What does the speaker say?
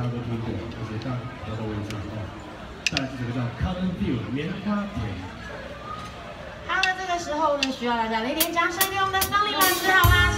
大家都听过，而且大家都会唱哦。再来这首歌叫 Cotton Field 棉花田。好了，这个时候呢，需要大家来点掌声给我们的桑林老师，好吗？